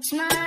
much,